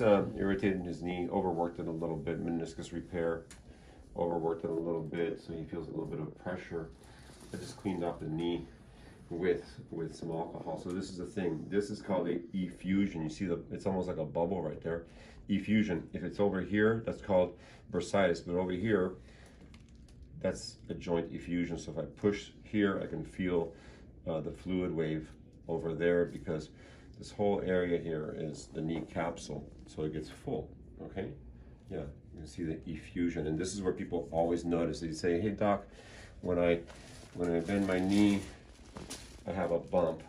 uh, irritated his knee, overworked it a little bit, meniscus repair, overworked it a little bit, so he feels a little bit of pressure. I just cleaned off the knee with with some alcohol. So this is the thing. This is called a effusion. You see the it's almost like a bubble right there. Effusion. If it's over here, that's called bursitis. But over here, that's a joint effusion. So if I push here, I can feel uh, the fluid wave over there because this whole area here is the knee capsule, so it gets full, okay? Yeah, you can see the effusion, and this is where people always notice. They say, hey doc, when I, when I bend my knee, I have a bump,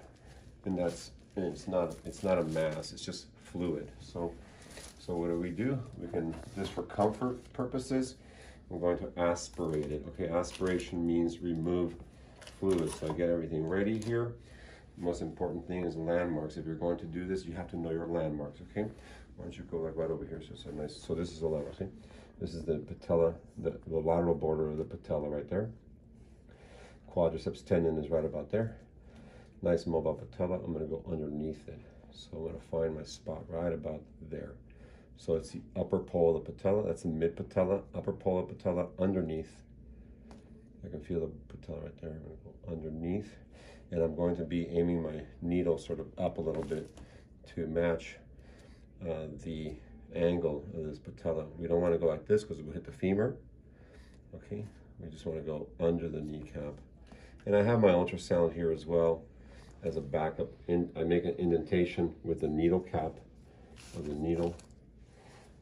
and that's, and it's not, it's not a mass, it's just fluid. So, so what do we do? We can, just for comfort purposes, I'm going to aspirate it. Okay, aspiration means remove fluid. So I get everything ready here most important thing is landmarks. If you're going to do this, you have to know your landmarks, okay? Why don't you go like right over here, so it's a nice, so this is a landmark, see? This is the patella, the, the lateral border of the patella right there. Quadriceps tendon is right about there. Nice mobile patella, I'm gonna go underneath it. So I'm gonna find my spot right about there. So it's the upper pole of the patella, that's the mid patella, upper pole of patella, underneath. I can feel the patella right there, I'm gonna go underneath and I'm going to be aiming my needle sort of up a little bit to match uh, the angle of this patella. We don't want to go like this because it will hit the femur. Okay, we just want to go under the kneecap. And I have my ultrasound here as well as a backup. In, I make an indentation with the needle cap of the needle.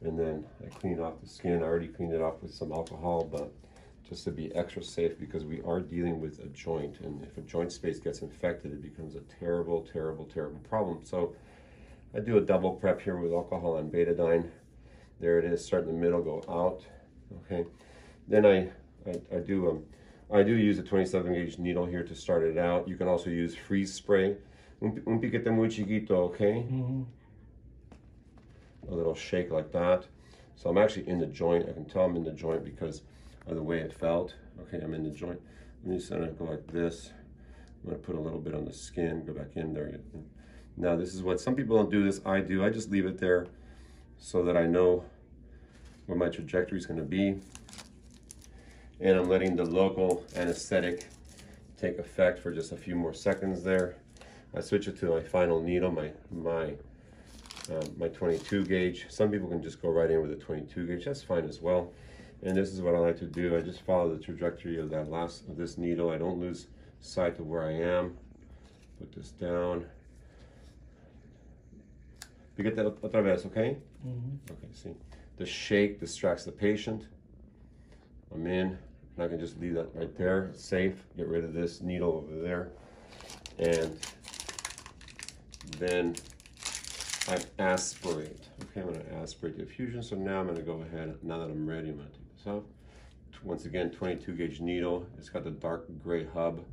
And then I clean off the skin. I already cleaned it off with some alcohol, but just to be extra safe because we are dealing with a joint and if a joint space gets infected it becomes a terrible terrible terrible problem. So I do a double prep here with alcohol and betadine. There it is start in the middle go out okay? Then I I, I do um I do use a 27 gauge needle here to start it out. You can also use freeze spray. Un, un piquete muy chiquito okay? Mm -hmm. a little shake like that. So I'm actually in the joint. I can tell I'm in the joint because or the way it felt. Okay, I'm in the joint. I'm just gonna go like this. I'm gonna put a little bit on the skin, go back in there. Now this is what, some people don't do this, I do. I just leave it there so that I know where my trajectory is gonna be. And I'm letting the local anesthetic take effect for just a few more seconds there. I switch it to my final needle, my, my, um, my 22 gauge. Some people can just go right in with a 22 gauge, that's fine as well. And this is what I like to do. I just follow the trajectory of that last of this needle. I don't lose sight of where I am. Put this down. Fíjate otra vez, okay? Mm -hmm. Okay, see. The shake distracts the patient. I'm in. And I can just leave that right there. It's safe. Get rid of this needle over there. And then I aspirate. Okay, I'm gonna aspirate the effusion. So now I'm gonna go ahead, now that I'm ready, I'm gonna take this out. Once again, 22 gauge needle. It's got the dark gray hub.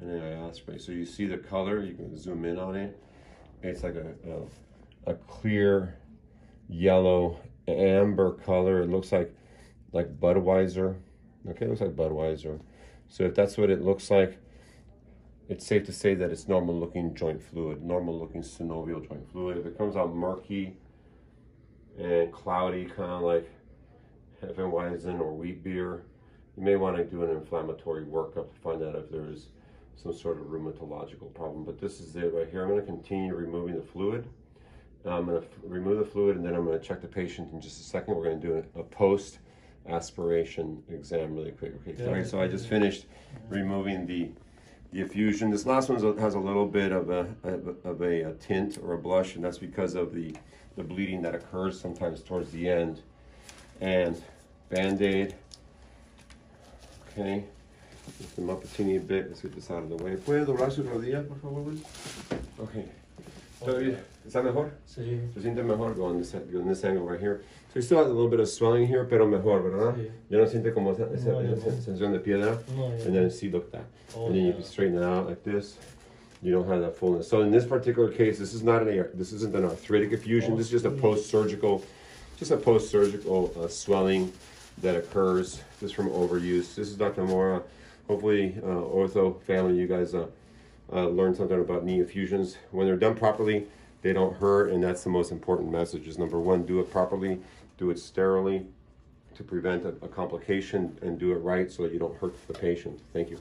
And then I aspirate. So you see the color, you can zoom in on it. It's like a, a, a clear yellow amber color. It looks like like Budweiser. Okay, it looks like Budweiser. So if that's what it looks like, it's safe to say that it's normal looking joint fluid, normal looking synovial joint fluid. If it comes out murky and cloudy, kind of like Hefeweizen or wheat beer, you may want to do an inflammatory workup to find out if there is some sort of rheumatological problem. But this is it right here. I'm going to continue removing the fluid. I'm going to remove the fluid and then I'm going to check the patient in just a second. We're going to do a, a post aspiration exam really quick. Okay, yeah. all right, so I just finished removing the the effusion. This last one has a little bit of a, of a, a, tint or a blush, and that's because of the, the bleeding that occurs sometimes towards the end. And Band-Aid, okay, lift them up a teeny bit. Let's get this out of the way. ¿Puede doblar rodilla, por favor, Okay. Okay. ¿Está mejor? Sí. Se siente mejor going this, going this angle right here. So you still have a little bit of swelling here, pero mejor, ¿verdad? Sí. Ya no siente como esa, esa, no, esa sensación de piedra. No, and then see, look that. Oh, and then you can straighten it out like this. You don't have that fullness. So in this particular case, this is not an this isn't an arthritic effusion. Oh, this is just a post-surgical, just a post-surgical uh, swelling that occurs just from overuse. This is Dr. Mora. Hopefully, uh, ortho family, you guys uh, uh, learned something about knee effusions. When they're done properly, they don't hurt, and that's the most important message. Is number one, do it properly, do it sterilely to prevent a, a complication, and do it right so that you don't hurt the patient. Thank you.